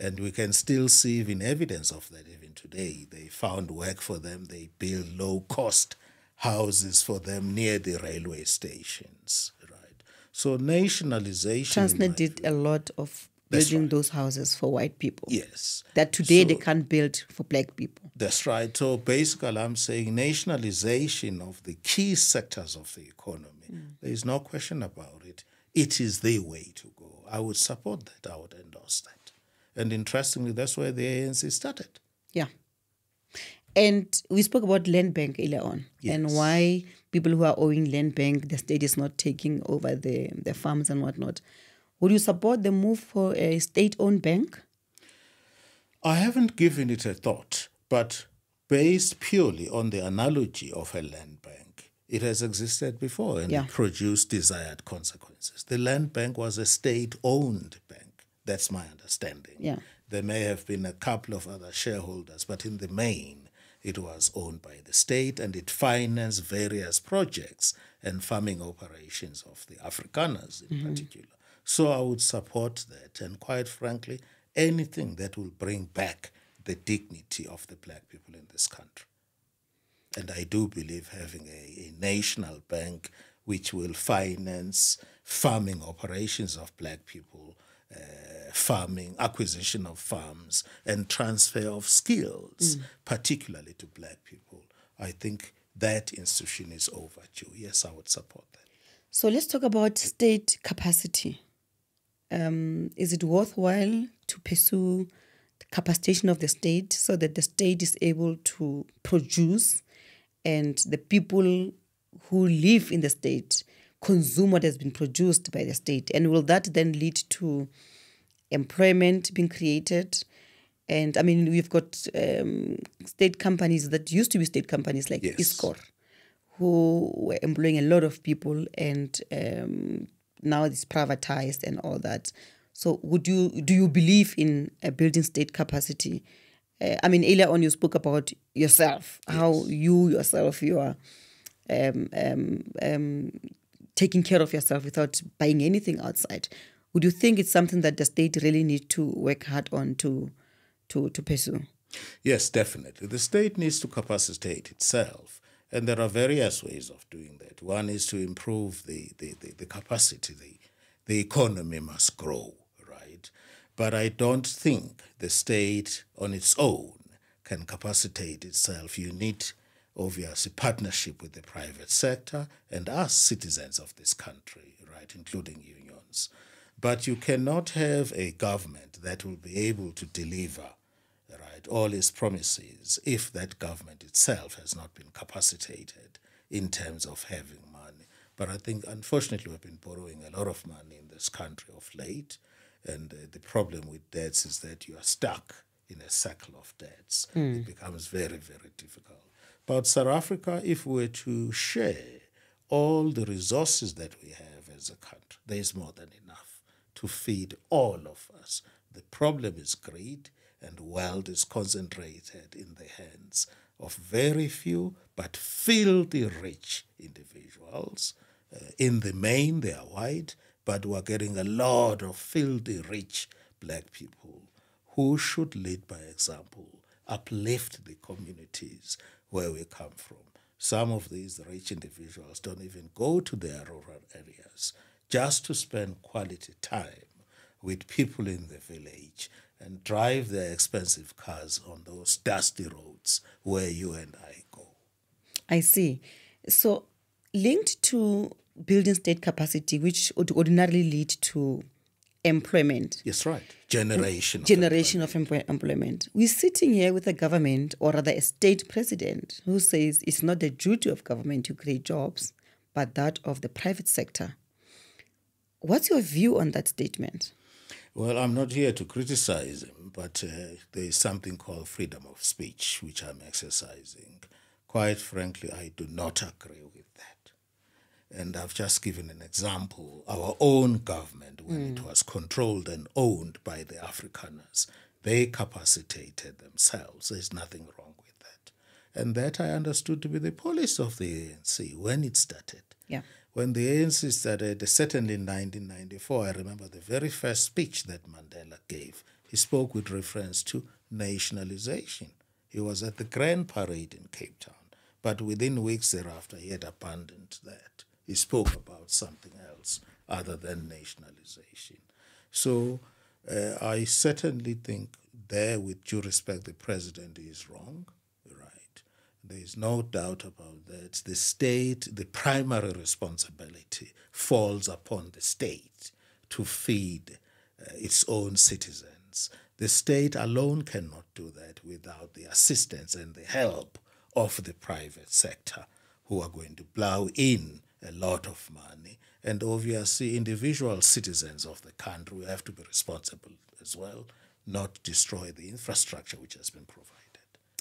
And we can still see even evidence of that even today. They found work for them, they built low cost houses for them near the railway stations. Right. So nationalization. Transnet did a lot of building right. those houses for white people. Yes. That today they can't build for black people. That's right. So basically, I'm saying nationalization of the key sectors of the economy. Mm. There is no question about it. It is the way to go. I would support that. I would endorse that. And interestingly, that's where the ANC started. Yeah. And we spoke about land bank earlier on and why people who are owing land bank, the state is not taking over the, the farms and whatnot. Would you support the move for a state owned bank? I haven't given it a thought, but based purely on the analogy of a land bank, it has existed before and Yeah. produced desired consequences. The land bank was a state owned bank. That's my understanding. Yeah. There may have been a couple of other shareholders, but in the main, it was owned by the state and it financed various projects and farming operations of the Afrikaners in mm-hmm. particular. So I would support that. And quite frankly, anything that will bring back the dignity of the black people in this country. And I do believe having a, a national bank which will finance farming operations of black people, uh, farming, acquisition of farms, and transfer of skills, particularly to black people. I think that institution is overdue. Yes, I would support that. So let's talk about state capacity. Um, is it worthwhile to pursue the capacitation of the state so that the state is able to produce and the people who live in the state consume what has been produced by the state? And will that then lead to employment being created? And I mean, we've got um, state companies that used to be state companies like Yes. ISCOR who were employing a lot of people and um, now it's privatized and all that. So would you do you believe in a building state capacity? Uh, I mean, earlier on you spoke about yourself, how you yourself you are um, um, um, taking care of yourself without buying anything outside. Would you think it's something that the state really need to work hard on to to to pursue? Yes, definitely. The state needs to capacitate itself, and there are various ways of doing that. One is to improve the, the, the, the capacity. The, the economy must grow, right? But I don't think the state on its own can capacitate itself. You need, obviously, partnership with the private sector and us, citizens of this country, right, including unions. But you cannot have a government that will be able to deliver right, all its promises if that government itself has not been capacitated in terms of having money. But I think, unfortunately, we've been borrowing a lot of money in this country of late. And uh, the problem with debts is that you are stuck in a cycle of debts. It becomes very, very difficult. But South Africa, if we were to share all the resources that we have as a country, there is more than enough to feed all of us. The problem is greed, and wealth is concentrated in the hands of very few but filthy rich individuals. Uh, in the main, they are white, but we're getting a lot of filthy rich black people who should lead by example, uplift the communities where we come from. Some of these rich individuals don't even go to their rural areas just to spend quality time with people in the village and drive their expensive cars on those dusty roads where you and I go. I see. So, linked to building state capacity, which would ordinarily lead to employment. Yes, right. Generation. Generation of, employment. of employment. We're sitting here with a government, or rather a state president, who says it's not the duty of government to create jobs, but that of the private sector. What's your view on that statement? Well, I'm not here to criticize him, but uh, there is something called freedom of speech, which I'm exercising. Quite frankly, I do not agree with that. And I've just given an example. Our own government, when mm. it was controlled and owned by the Afrikaners, they capacitated themselves. There's nothing wrong with that. And that I understood to be the policy of the ANC when it started. Yeah when the ANC started, certainly in 1994, I remember the very first speech that Mandela gave. He spoke with reference to nationalization. He was at the Grand Parade in Cape Town, but within weeks thereafter, he had abandoned that. He spoke about something else other than nationalization. So uh, I certainly think there, with due respect, the president is wrong. Right? There is no doubt about that. The state, the primary responsibility falls upon the state to feed uh, its own citizens. The state alone cannot do that without the assistance and the help of the private sector, who are going to plow in a lot of money. And obviously, individual citizens of the country have to be responsible as well, not destroy the infrastructure which has been provided.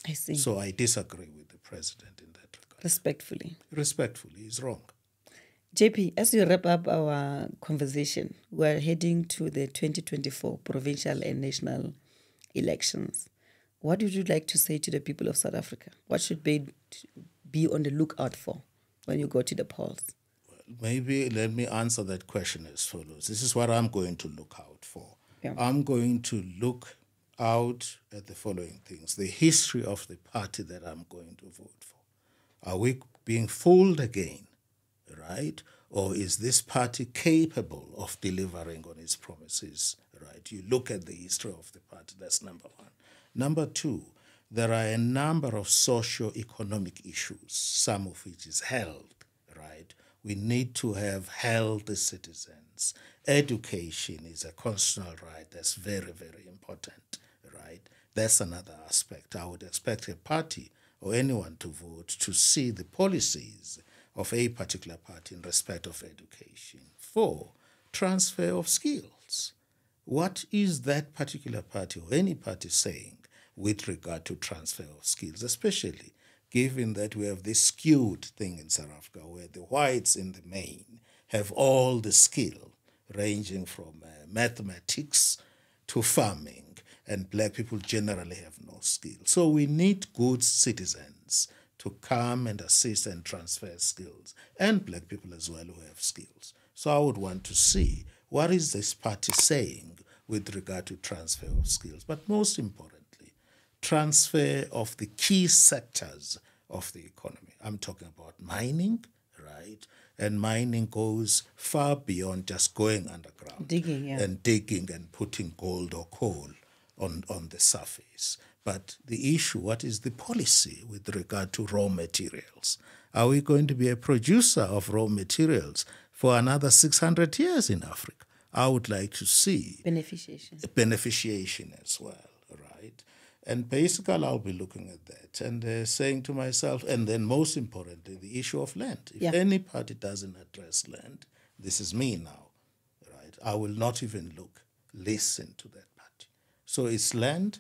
I see. So I disagree with the president in that regard. Respectfully. Respectfully, he's wrong. JP, as we wrap up our conversation, we're heading to the 2024 provincial and national elections. What would you like to say to the people of South Africa? What should they be on the lookout for when you go to the polls? Maybe let me answer that question as follows. This is what I'm going to look out for. Yeah. I'm going to look out at the following things the history of the party that I'm going to vote for. Are we being fooled again, right? Or is this party capable of delivering on its promises, right? You look at the history of the party, that's number one. Number two, there are a number of socio-economic issues, some of which is health, right? We need to have healthy citizens. Education is a constitutional right that's very, very important right? That's another aspect. I would expect a party or anyone to vote to see the policies of a particular party in respect of education. Four, transfer of skills. What is that particular party or any party saying with regard to transfer of skills, especially given that we have this skewed thing in South Africa where the whites in the main have all the skill ranging from uh, mathematics to farming and black people generally have no skill. So we need good citizens to come and assist and transfer skills, and black people as well who have skills. So I would want to see what is this party saying with regard to transfer of skills, but most importantly, transfer of the key sectors of the economy. I'm talking about mining, right? And mining goes far beyond just going underground, digging, yeah. and digging and putting gold or coal on, on the surface. But the issue, what is the policy with regard to raw materials? Are we going to be a producer of raw materials for another 600 years in Africa? I would like to see beneficiation, beneficiation as well? And basically, I'll be looking at that and uh, saying to myself, and then most importantly, the issue of land. If yeah. any party doesn't address land, this is me now, right? I will not even look, listen to that party. so it's land,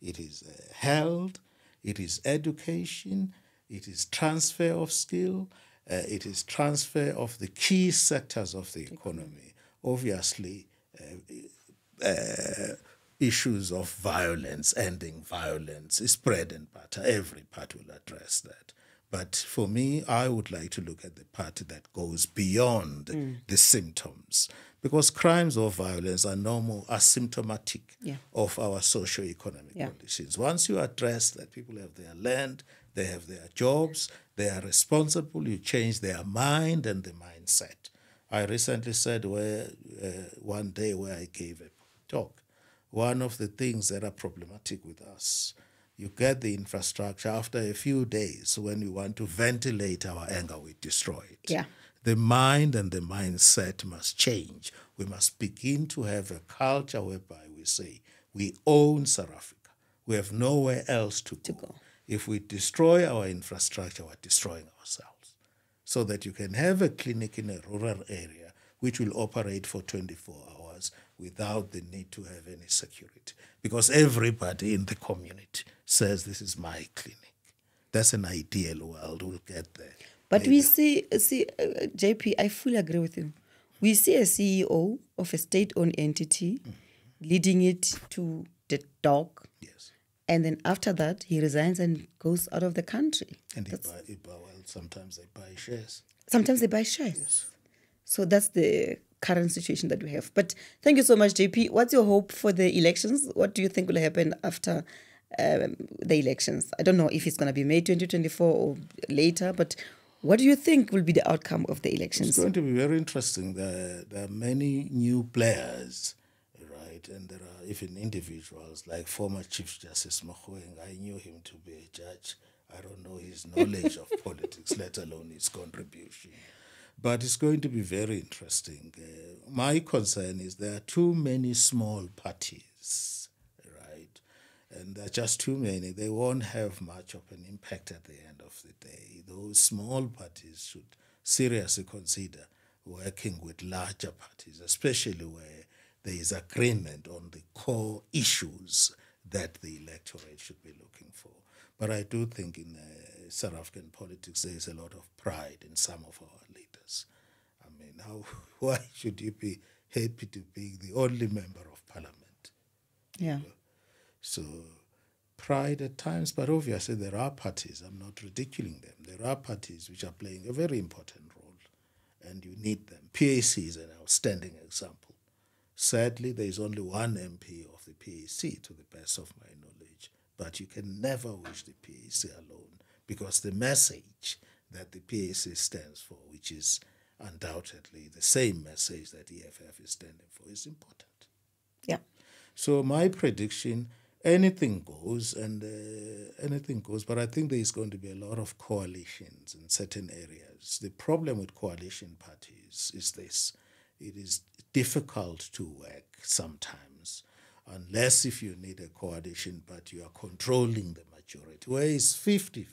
it is uh, health, it is education, it is transfer of skill, uh, it is transfer of the key sectors of the economy. Obviously, uh, uh, issues of violence, ending violence, is bread and butter. Every part will address that. But for me, I would like to look at the part that goes beyond Mm. the symptoms. Because crimes or violence are normal, are symptomatic Yeah. of our socio-economic Yeah. conditions. Once you address that people have their land, they have their jobs, they are responsible, you change their mind and the mindset. I recently said where uh, one day where I gave a talk, one of the things that are problematic with us, you get the infrastructure after a few days when we want to ventilate our anger, we destroy it. Yeah. The mind and the mindset must change. We must begin to have a culture whereby we say, we own South Africa. We have nowhere else to go. go. If we destroy our infrastructure, we're destroying ourselves. So that you can have a clinic in a rural area which will operate for 24 hours without the need to have any security. Because everybody in the community says, This is my clinic. That's an ideal world. We'll get there. But we see, see, uh, JP, I fully agree with you. We see a CEO of a state-owned entity leading it to the dog, Yes. and then after that he resigns and goes out of the country. And they buy, they buy, well, sometimes they buy shares. Sometimes they buy shares. Yes. So that's the current situation that we have. But thank you so much, JP. What's your hope for the elections? What do you think will happen after um, the elections? I don't know if it's going to be May 2024 or later, but what do you think will be the outcome of the elections? It's going to be very interesting. There, there are many new players, right? And there are even individuals like former Chief Justice Mogoeng. I knew him to be a judge. I don't know his knowledge of politics, let alone his contribution. But it's going to be very interesting. Uh, my concern is there are too many small parties, right? And there are just too many. They won't have much of an impact at the end of the day. Those small parties should seriously consider working with larger parties, especially where there is agreement on the core issues that the electorate should be looking for. But I do think in uh, South African politics there is a lot of pride in some of our leaders. How, why should you be happy to be the only member of parliament? Yeah. So pride at times, but obviously there are parties, I'm not ridiculing them. There are parties which are playing a very important role and you need them. PAC is an outstanding example. Sadly, there is only one MP of the PAC to the best of my knowledge, but you can never wish the PAC alone because the message that the PAC stands for, which is undoubtedly the same message that EFF is standing for, is important. Yeah. So my prediction, anything goes, and uh, anything goes. But I think there is going to be a lot of coalitions in certain areas. The problem with coalition parties is this: it is difficult to work sometimes, unless if you need a coalition, but you are controlling the majority. Where it's 50-50,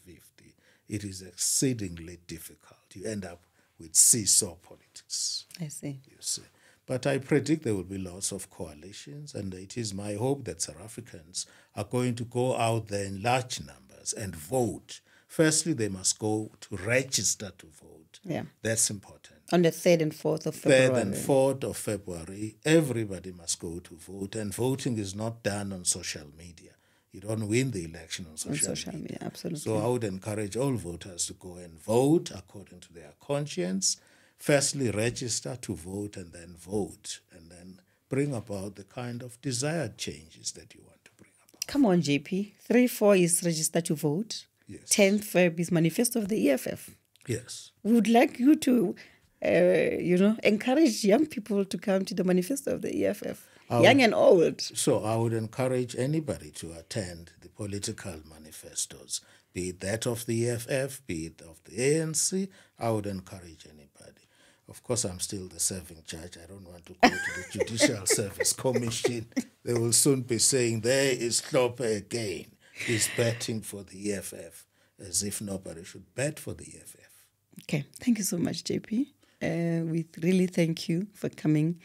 it is exceedingly difficult. You end up with seesaw politics I see. you see. But I predict there will be lots of coalitions, and it is my hope that South Africans are going to go out there in large numbers and vote. Firstly, they must go to register to vote. Yeah. That's important. On the 3rd and 4th of February. Third and fourth of February, everybody must go to vote, and voting is not done on social media. You don't win the election on social, social media. media, absolutely. So I would encourage all voters to go and vote according to their conscience. Firstly, register to vote and then vote, and then bring about the kind of desired changes that you want to bring about. Come on, JP. 3 4 is register to vote. Yes. 10th Feb is manifesto of the EFF. Yes. We would like you to, uh, you know, encourage young people to come to the manifesto of the EFF, young and old. So I would encourage anybody to attend the political manifestos, be it that of the EFF, be it of the ANC. I would encourage anybody. Of course, I'm still the serving judge. I don't want to go to the Judicial Service Commission. They will soon be saying there is Hlophe again. He's betting for the EFF, as if nobody should bet for the EFF. Okay, thank you so much, JP. Uh, we really thank you for coming,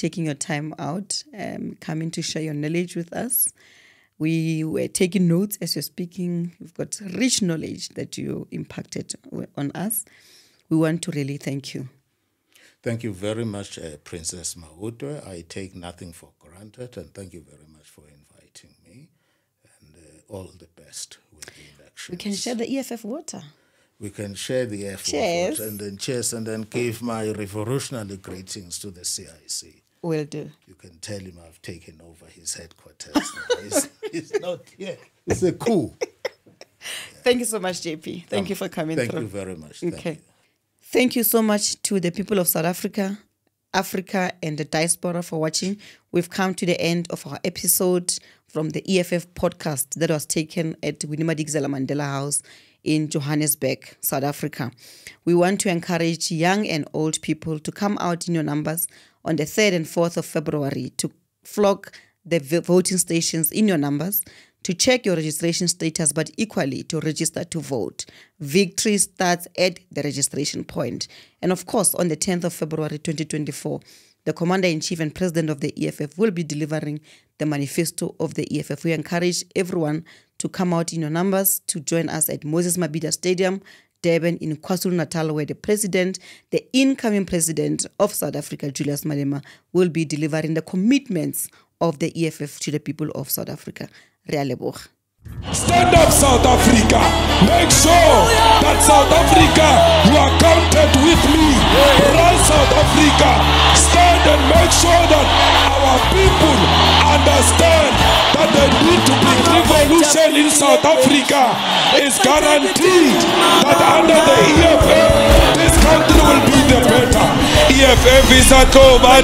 taking your time out, um, coming to share your knowledge with us. We were taking notes as you're speaking. You've got rich knowledge that you impacted on us. We want to really thank you. Thank you very much, uh, Princess Maotwe. I take nothing for granted, and thank you very much for inviting me. And uh, all the best with the election. We can share the EFF water. We can share the F Cheers. and then cheers, and then give my revolutionary greetings to the CIC. Will do. You can tell him I've taken over his headquarters. he's, he's not here. It's a coup. Thank you so much, JP. Thank you for coming Thank through. you very much. Thank Okay. you. Thank you so much to the people of South Africa, Africa, and the diaspora for watching. We've come to the end of our episode from the EFF podcast that was taken at Winnie Madikizela Mandela House in Johannesburg, South Africa. We want to encourage young and old people to come out in your numbers on the 3rd and 4th of February to flock the voting stations in your numbers to check your registration status, but equally to register to vote. Victory starts at the registration point. And of course, on the 10th of February 2024, the Commander in Chief and President of the EFF will be delivering the manifesto of the EFF. We encourage everyone to come out in your numbers to join us at Moses Mabhida Stadium, Durban, in KwaZulu Natal, where the president, the incoming president of South Africa, Julius Malema, will be delivering the commitments of the EFF to the people of South Africa. Re a. Stand up, South Africa. Make sure that South Africa, you are counted with me. Run, South Africa. Stand and make sure that our people understand that the need to be revolution in South Africa is guaranteed. That under the EFF, this country will be the better. EFF is a Toba